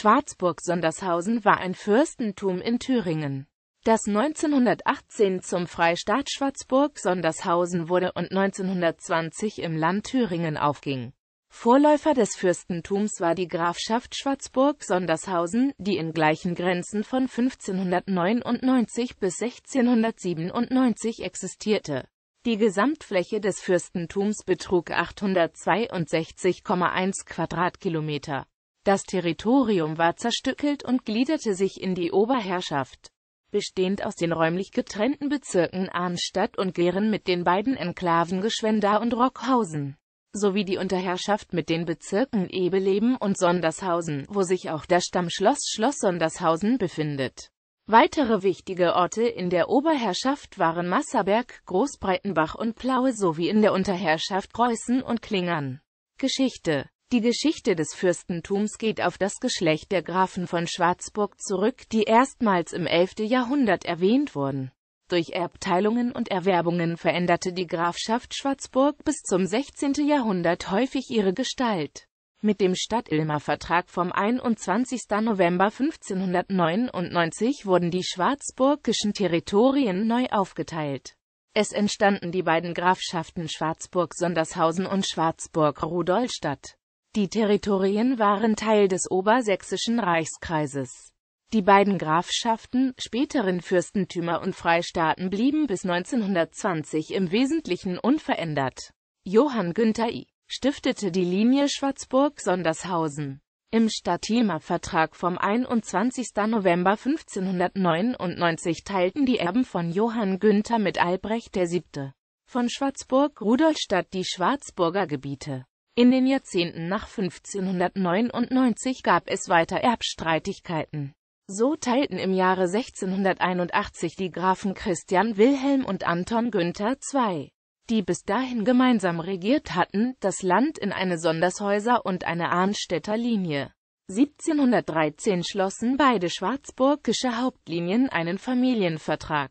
Schwarzburg-Sondershausen war ein Fürstentum in Thüringen, das 1918 zum Freistaat Schwarzburg-Sondershausen wurde und 1920 im Land Thüringen aufging. Vorläufer des Fürstentums war die Grafschaft Schwarzburg-Sondershausen, die in gleichen Grenzen von 1599 bis 1697 existierte. Die Gesamtfläche des Fürstentums betrug 862,1 Quadratkilometer. Das Territorium war zerstückelt und gliederte sich in die Oberherrschaft, bestehend aus den räumlich getrennten Bezirken Arnstadt und Gehren mit den beiden Enklaven Geschwenda und Rockhausen, sowie die Unterherrschaft mit den Bezirken Ebeleben und Sondershausen, wo sich auch das Stammschloss Schloss Sondershausen befindet. Weitere wichtige Orte in der Oberherrschaft waren Masserberg, Großbreitenbach und Plaue sowie in der Unterherrschaft Preußen und Klingern. Geschichte die Geschichte des Fürstentums geht auf das Geschlecht der Grafen von Schwarzburg zurück, die erstmals im 11. Jahrhundert erwähnt wurden. Durch Erbteilungen und Erwerbungen veränderte die Grafschaft Schwarzburg bis zum 16. Jahrhundert häufig ihre Gestalt. Mit dem Stadt-Ilmer-Vertrag vom 21. November 1599 wurden die schwarzburgischen Territorien neu aufgeteilt. Es entstanden die beiden Grafschaften Schwarzburg-Sondershausen und Schwarzburg-Rudolstadt. Die Territorien waren Teil des Obersächsischen Reichskreises. Die beiden Grafschaften, späteren Fürstentümer und Freistaaten blieben bis 1920 im Wesentlichen unverändert. Johann Günther I. stiftete die Linie Schwarzburg-Sondershausen. Im Stadtimer Vertrag vom 21. November 1599 teilten die Erben von Johann Günther mit Albrecht VII. von Schwarzburg-Rudolstadt die Schwarzburger Gebiete. In den Jahrzehnten nach 1599 gab es weiter Erbstreitigkeiten. So teilten im Jahre 1681 die Grafen Christian Wilhelm und Anton Günther II, die bis dahin gemeinsam regiert hatten, das Land in eine Sondershäuser und eine Arnstädter Linie. 1713 schlossen beide schwarzburgische Hauptlinien einen Familienvertrag,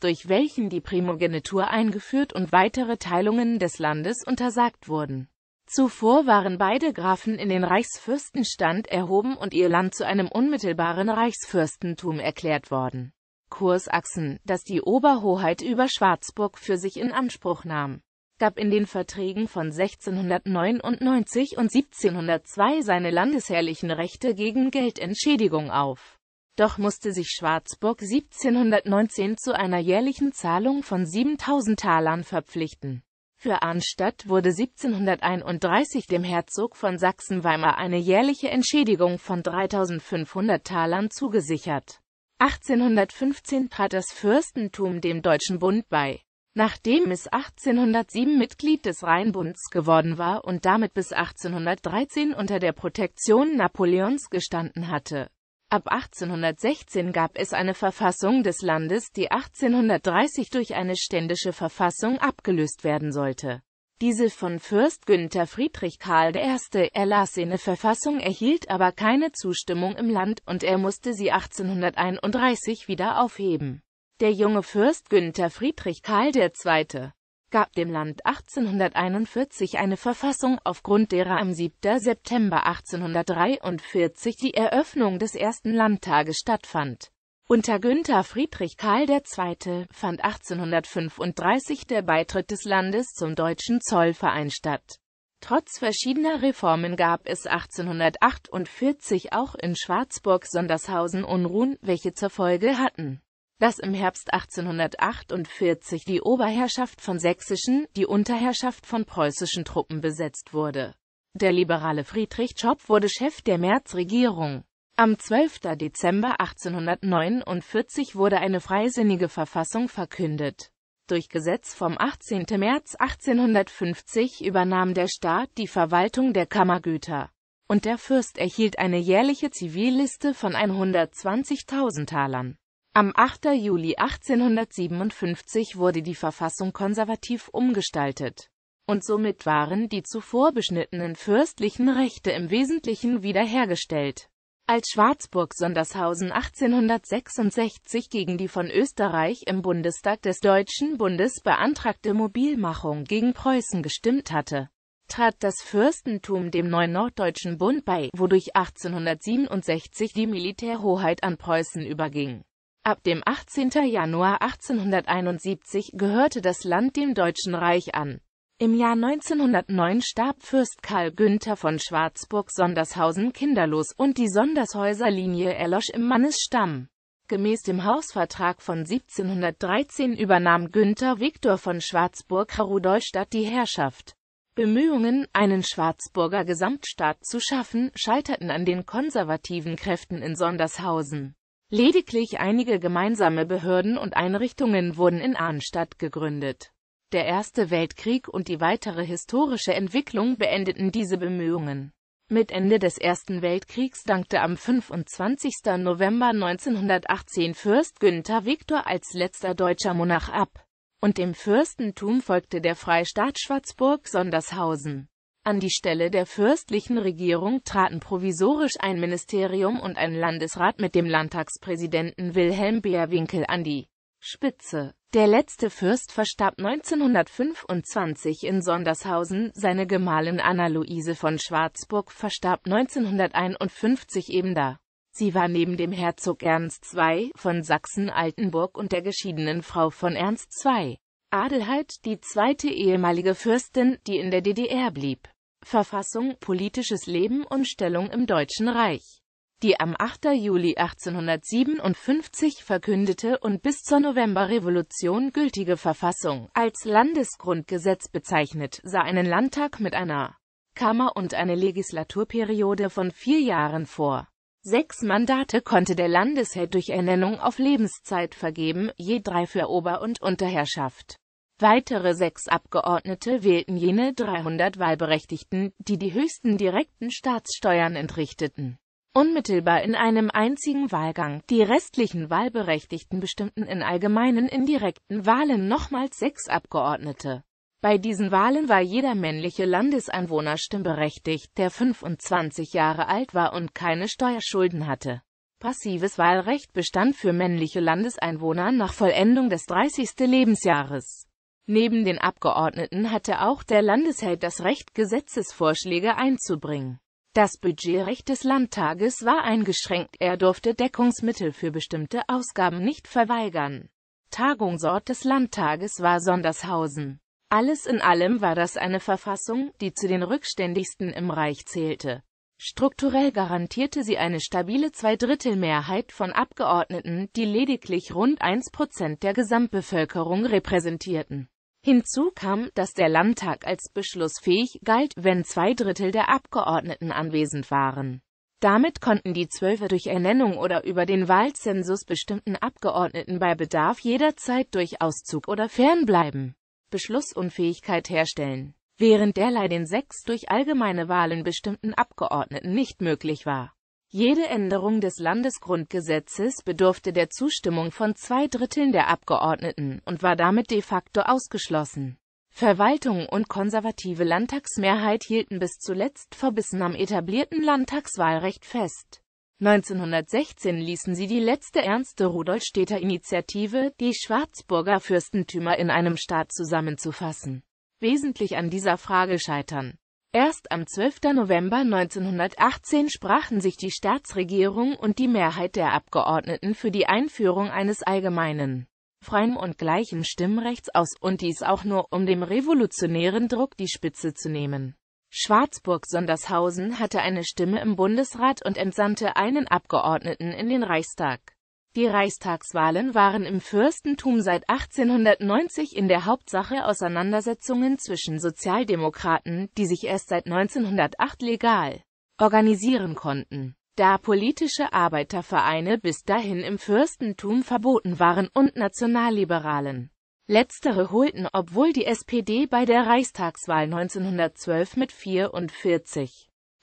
durch welchen die Primogenitur eingeführt und weitere Teilungen des Landes untersagt wurden. Zuvor waren beide Grafen in den Reichsfürstenstand erhoben und ihr Land zu einem unmittelbaren Reichsfürstentum erklärt worden. Kursachsen, das die Oberhoheit über Schwarzburg für sich in Anspruch nahm, gab in den Verträgen von 1699 und 1702 seine landesherrlichen Rechte gegen Geldentschädigung auf. Doch musste sich Schwarzburg 1719 zu einer jährlichen Zahlung von 7000 Talern verpflichten. Für Arnstadt wurde 1731 dem Herzog von Sachsen-Weimar eine jährliche Entschädigung von 3500 Talern zugesichert. 1815 trat das Fürstentum dem Deutschen Bund bei. Nachdem es 1807 Mitglied des Rheinbunds geworden war und damit bis 1813 unter der Protektion Napoleons gestanden hatte, Ab 1816 gab es eine Verfassung des Landes, die 1830 durch eine ständische Verfassung abgelöst werden sollte. Diese von Fürst Günther Friedrich Karl I. erlassene Verfassung erhielt aber keine Zustimmung im Land und er musste sie 1831 wieder aufheben. Der junge Fürst Günther Friedrich Karl II gab dem Land 1841 eine Verfassung, aufgrund derer am 7. September 1843 die Eröffnung des ersten Landtages stattfand. Unter Günther Friedrich Karl II. fand 1835 der Beitritt des Landes zum Deutschen Zollverein statt. Trotz verschiedener Reformen gab es 1848 auch in Schwarzburg-Sondershausen Unruhen, welche zur Folge hatten dass im Herbst 1848 die Oberherrschaft von sächsischen, die Unterherrschaft von preußischen Truppen besetzt wurde. Der liberale Friedrich Schopp wurde Chef der Märzregierung. Am 12. Dezember 1849 wurde eine freisinnige Verfassung verkündet. Durch Gesetz vom 18. März 1850 übernahm der Staat die Verwaltung der Kammergüter, und der Fürst erhielt eine jährliche Zivilliste von 120.000 Talern. Am 8. Juli 1857 wurde die Verfassung konservativ umgestaltet. Und somit waren die zuvor beschnittenen fürstlichen Rechte im Wesentlichen wiederhergestellt. Als Schwarzburg-Sondershausen 1866 gegen die von Österreich im Bundestag des Deutschen Bundes beantragte Mobilmachung gegen Preußen gestimmt hatte, trat das Fürstentum dem neuen Norddeutschen Bund bei, wodurch 1867 die Militärhoheit an Preußen überging. Ab dem 18. Januar 1871 gehörte das Land dem Deutschen Reich an. Im Jahr 1909 starb Fürst Karl Günther von Schwarzburg-Sondershausen kinderlos und die Sondershäuser-Linie erlosch im Mannesstamm. Gemäß dem Hausvertrag von 1713 übernahm Günther Viktor von Schwarzburg-Rudolstadt die Herrschaft. Bemühungen, einen Schwarzburger Gesamtstaat zu schaffen, scheiterten an den konservativen Kräften in Sondershausen. Lediglich einige gemeinsame Behörden und Einrichtungen wurden in Arnstadt gegründet. Der Erste Weltkrieg und die weitere historische Entwicklung beendeten diese Bemühungen. Mit Ende des Ersten Weltkriegs dankte am 25. November 1918 Fürst Günther Viktor als letzter deutscher Monarch ab und dem Fürstentum folgte der Freistaat Schwarzburg-Sondershausen. An die Stelle der fürstlichen Regierung traten provisorisch ein Ministerium und ein Landesrat mit dem Landtagspräsidenten Wilhelm Beerwinkel an die Spitze. Der letzte Fürst verstarb 1925 in Sondershausen, seine Gemahlin Anna-Luise von Schwarzburg verstarb 1951 ebenda. Sie war neben dem Herzog Ernst II. von Sachsen-Altenburg und der geschiedenen Frau von Ernst II. Adelheid die zweite ehemalige Fürstin, die in der DDR blieb. Verfassung, politisches Leben und Stellung im Deutschen Reich. Die am 8. Juli 1857 verkündete und bis zur Novemberrevolution gültige Verfassung, als Landesgrundgesetz bezeichnet, sah einen Landtag mit einer Kammer und eine Legislaturperiode von vier Jahren vor. Sechs Mandate konnte der Landesheld durch Ernennung auf Lebenszeit vergeben, je drei für Ober- und Unterherrschaft. Weitere sechs Abgeordnete wählten jene 300 Wahlberechtigten, die die höchsten direkten Staatssteuern entrichteten. Unmittelbar in einem einzigen Wahlgang. Die restlichen Wahlberechtigten bestimmten in allgemeinen indirekten Wahlen nochmals sechs Abgeordnete. Bei diesen Wahlen war jeder männliche Landeseinwohner stimmberechtigt, der 25 Jahre alt war und keine Steuerschulden hatte. Passives Wahlrecht bestand für männliche Landeseinwohner nach Vollendung des 30. Lebensjahres. Neben den Abgeordneten hatte auch der Landesheld das Recht, Gesetzesvorschläge einzubringen. Das Budgetrecht des Landtages war eingeschränkt, er durfte Deckungsmittel für bestimmte Ausgaben nicht verweigern. Tagungsort des Landtages war Sondershausen. Alles in allem war das eine Verfassung, die zu den rückständigsten im Reich zählte. Strukturell garantierte sie eine stabile Zweidrittelmehrheit von Abgeordneten, die lediglich rund 1 Prozent der Gesamtbevölkerung repräsentierten. Hinzu kam, dass der Landtag als beschlussfähig galt, wenn zwei Drittel der Abgeordneten anwesend waren. Damit konnten die Zwölfe durch Ernennung oder über den Wahlzensus bestimmten Abgeordneten bei Bedarf jederzeit durch Auszug oder Fernbleiben Beschlussunfähigkeit herstellen, während derlei den sechs durch allgemeine Wahlen bestimmten Abgeordneten nicht möglich war. Jede Änderung des Landesgrundgesetzes bedurfte der Zustimmung von zwei Dritteln der Abgeordneten und war damit de facto ausgeschlossen. Verwaltung und konservative Landtagsmehrheit hielten bis zuletzt verbissen am etablierten Landtagswahlrecht fest 1916 ließen sie die letzte ernste Rudolstädter Initiative, die Schwarzburger Fürstentümer in einem Staat zusammenzufassen, wesentlich an dieser Frage scheitern. Erst am 12. November 1918 sprachen sich die Staatsregierung und die Mehrheit der Abgeordneten für die Einführung eines allgemeinen, freien und gleichen Stimmrechts aus, und dies auch nur, um dem revolutionären Druck die Spitze zu nehmen. Schwarzburg-Sondershausen hatte eine Stimme im Bundesrat und entsandte einen Abgeordneten in den Reichstag. Die Reichstagswahlen waren im Fürstentum seit 1890 in der Hauptsache Auseinandersetzungen zwischen Sozialdemokraten, die sich erst seit 1908 legal organisieren konnten. Da politische Arbeitervereine bis dahin im Fürstentum verboten waren und Nationalliberalen Letztere holten, obwohl die SPD bei der Reichstagswahl 1912 mit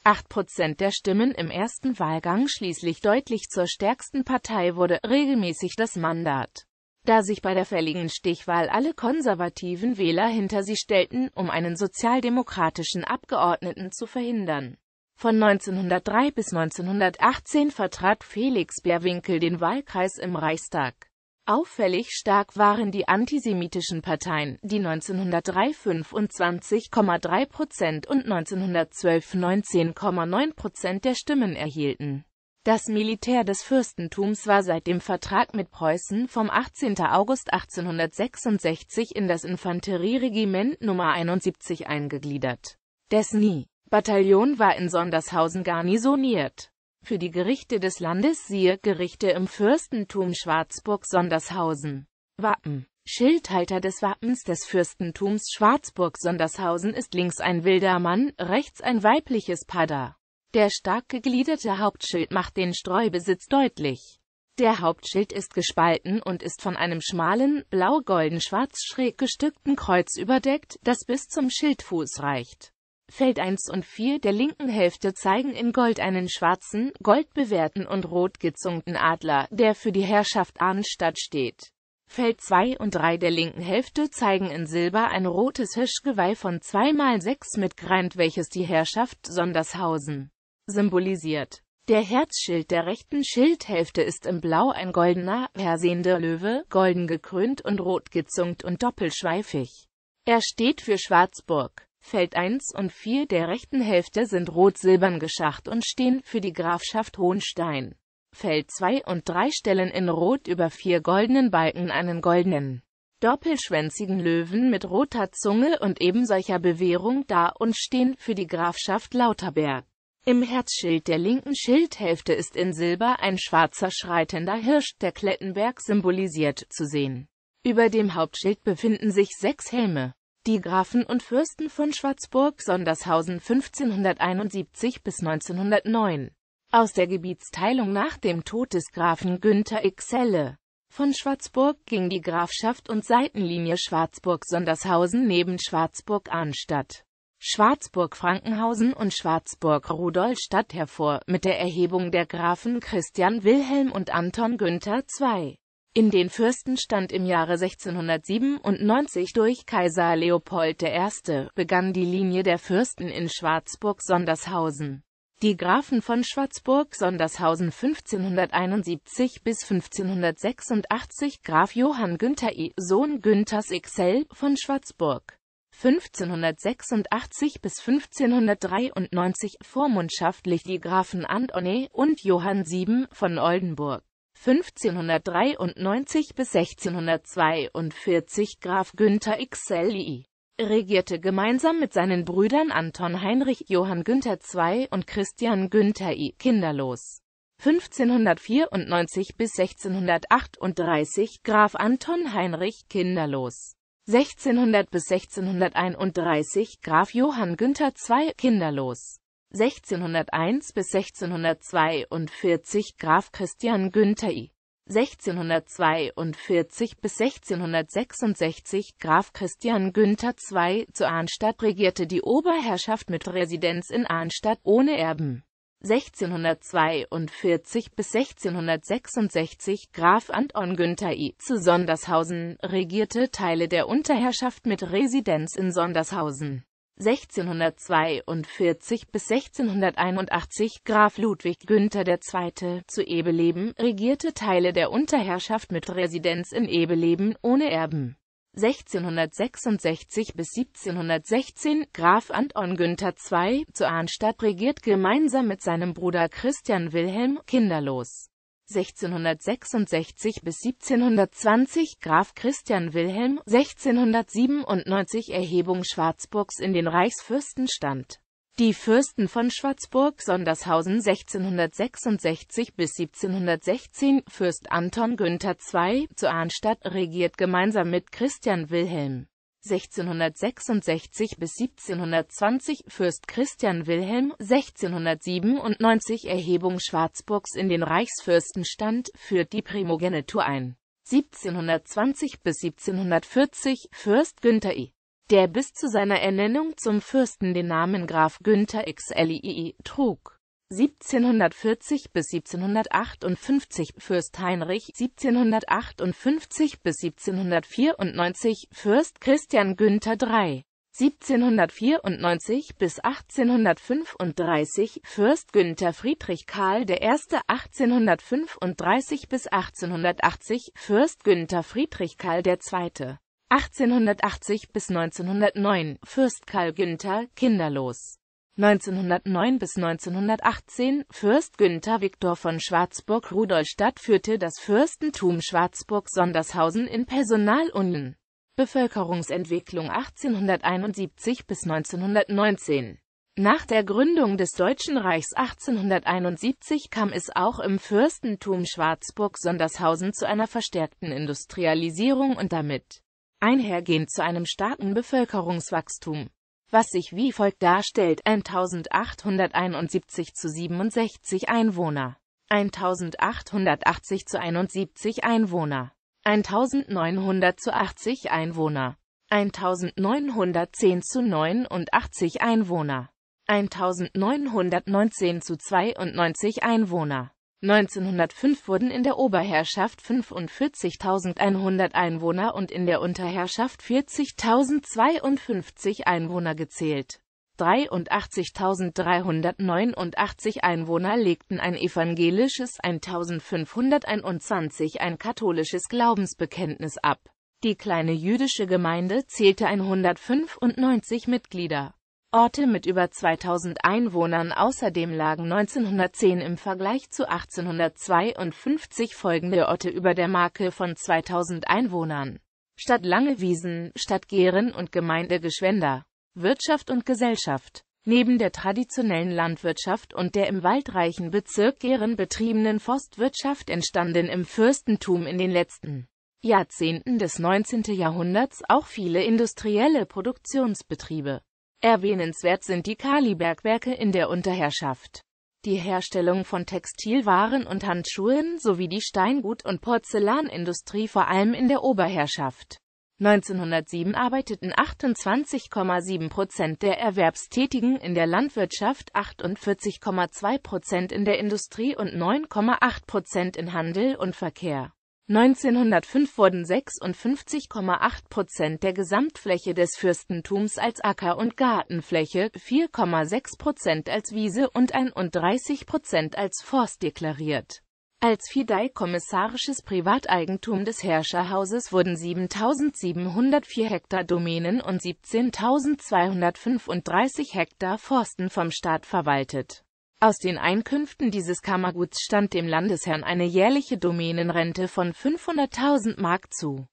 44,8 Prozent der Stimmen im ersten Wahlgang schließlich deutlich zur stärksten Partei wurde, regelmäßig das Mandat. Da sich bei der fälligen Stichwahl alle konservativen Wähler hinter sie stellten, um einen sozialdemokratischen Abgeordneten zu verhindern. Von 1903 bis 1918 vertrat Felix Bärwinkel den Wahlkreis im Reichstag. Auffällig stark waren die antisemitischen Parteien, die 1903 25,3 Prozent und 1912 19,9 Prozent der Stimmen erhielten. Das Militär des Fürstentums war seit dem Vertrag mit Preußen vom 18. August 1866 in das Infanterieregiment Nr. 71 eingegliedert. Dessen Bataillon war in Sondershausen garnisoniert. Für die Gerichte des Landes siehe Gerichte im Fürstentum Schwarzburg-Sondershausen. Wappen Schildhalter des Wappens des Fürstentums Schwarzburg-Sondershausen ist links ein wilder Mann, rechts ein weibliches Pada. Der stark gegliederte Hauptschild macht den Streubesitz deutlich. Der Hauptschild ist gespalten und ist von einem schmalen, blau-golden-schwarz schräg gestückten Kreuz überdeckt, das bis zum Schildfuß reicht. Feld 1 und 4 der linken Hälfte zeigen in Gold einen schwarzen, goldbewehrten und rot gezungten Adler, der für die Herrschaft Arnstadt steht. Feld 2 und 3 der linken Hälfte zeigen in Silber ein rotes Hirschgeweih von 2 mal 6 mit Greint, welches die Herrschaft Sondershausen symbolisiert. Der Herzschild der rechten Schildhälfte ist im Blau ein goldener, hersehender Löwe, golden gekrönt und rot gezungt und doppelschweifig. Er steht für Schwarzburg. Feld 1 und 4 der rechten Hälfte sind rot-silbern geschacht und stehen für die Grafschaft Hohenstein. Feld 2 und 3 stellen in Rot über vier goldenen Balken einen goldenen, doppelschwänzigen Löwen mit roter Zunge und ebensolcher Bewehrung dar und stehen für die Grafschaft Lauterberg. Im Herzschild der linken Schildhälfte ist in Silber ein schwarzer schreitender Hirsch, der Klettenberg symbolisiert, zu sehen. Über dem Hauptschild befinden sich sechs Helme. Die Grafen und Fürsten von Schwarzburg Sondershausen 1571 bis 1909. Aus der Gebietsteilung nach dem Tod des Grafen Günther Ixelle von Schwarzburg ging die Grafschaft und Seitenlinie Schwarzburg-Sondershausen neben Schwarzburg-Arnstadt, Schwarzburg-Frankenhausen und Schwarzburg-Rudolstadt hervor, mit der Erhebung der Grafen Christian Wilhelm und Anton Günther II in den Fürstenstand im Jahre 1697 durch Kaiser Leopold I. begann die Linie der Fürsten in Schwarzburg-Sondershausen. Die Grafen von Schwarzburg-Sondershausen 1571 bis 1586 Graf Johann Günther I., Sohn Günthers Ixell von Schwarzburg 1586 bis 1593 vormundschaftlich die Grafen Antone und Johann VII von Oldenburg 1593 bis 1642 Graf Günther Ixelli regierte gemeinsam mit seinen Brüdern Anton Heinrich Johann Günther II und Christian Günther I kinderlos. 1594 bis 1638 Graf Anton Heinrich kinderlos. 1600 bis 1631 Graf Johann Günther II kinderlos. 1601 bis 1642 Graf Christian Günther I. 1642 bis 1666 Graf Christian Günther II. Zu Arnstadt regierte die Oberherrschaft mit Residenz in Arnstadt ohne Erben. 1642 bis 1666 Graf Anton Günther I. zu Sondershausen regierte Teile der Unterherrschaft mit Residenz in Sondershausen. 1642 bis 1681 Graf Ludwig Günther II. zu Ebeleben, regierte Teile der Unterherrschaft mit Residenz in Ebeleben, ohne Erben. 1666 bis 1716 Graf Anton Günther II. zu Arnstadt regiert gemeinsam mit seinem Bruder Christian Wilhelm, kinderlos. 1666 bis 1720 Graf Christian Wilhelm, 1697 Erhebung Schwarzburgs in den Reichsfürstenstand. Die Fürsten von Schwarzburg Sondershausen 1666 bis 1716 Fürst Anton Günther II. zu Arnstadt regiert gemeinsam mit Christian Wilhelm 1666 bis 1720 Fürst Christian Wilhelm 1697 Erhebung Schwarzburgs in den Reichsfürstenstand führt die Primogenitur ein. 1720 bis 1740 Fürst Günther I., der bis zu seiner Ernennung zum Fürsten den Namen Graf Günther XLII trug 1740 bis 1758 Fürst Heinrich 1758 bis 1794 Fürst Christian Günther III 1794 bis 1835 Fürst Günther Friedrich Karl I. 1835 bis 1880 Fürst Günther Friedrich Karl II. 1880 bis 1909 Fürst Karl Günther, kinderlos 1909 bis 1918 Fürst Günther Viktor von Schwarzburg-Rudolstadt führte das Fürstentum Schwarzburg-Sondershausen in Personalunion. Bevölkerungsentwicklung 1871 bis 1919 Nach der Gründung des Deutschen Reichs 1871 kam es auch im Fürstentum Schwarzburg-Sondershausen zu einer verstärkten Industrialisierung und damit einhergehend zu einem starken Bevölkerungswachstum, was sich wie folgt darstellt: 1871 zu 67 Einwohner, 1880 zu 71 Einwohner. 1900 zu 80 Einwohner, 1910 zu 89 Einwohner, 1919 zu 92 Einwohner. 1905 wurden in der Oberherrschaft 45.100 Einwohner und in der Unterherrschaft 40.052 Einwohner gezählt 83.389 Einwohner legten ein evangelisches, 1.521 ein katholisches Glaubensbekenntnis ab. Die kleine jüdische Gemeinde zählte 195 Mitglieder. Orte mit über 2000 Einwohnern außerdem lagen 1910 im Vergleich zu 1852 folgende Orte über der Marke von 2000 Einwohnern. Stadt Langewiesen, Stadt Gehren und Gemeinde Geschwender Wirtschaft und Gesellschaft Neben der traditionellen Landwirtschaft und der im waldreichen Bezirk Gehren betriebenen Forstwirtschaft entstanden im Fürstentum in den letzten Jahrzehnten des 19. Jahrhunderts auch viele industrielle Produktionsbetriebe. Erwähnenswert sind die Kalibergwerke in der Unterherrschaft, die Herstellung von Textilwaren und Handschuhen sowie die Steingut- und Porzellanindustrie vor allem in der Oberherrschaft 1907 arbeiteten 28,7 Prozent der Erwerbstätigen in der Landwirtschaft, 48,2 Prozent in der Industrie und 9,8 Prozent in Handel und Verkehr. 1905 wurden 56,8 Prozent der Gesamtfläche des Fürstentums als Acker- und Gartenfläche, 4,6 Prozent als Wiese und 31 Prozent als Forst deklariert als fideikomissarisches Privateigentum des Herrscherhauses wurden 7.704 Hektar Domänen und 17.235 Hektar Forsten vom Staat verwaltet. Aus den Einkünften dieses Kammerguts stand dem Landesherrn eine jährliche Domänenrente von 500.000 Mark zu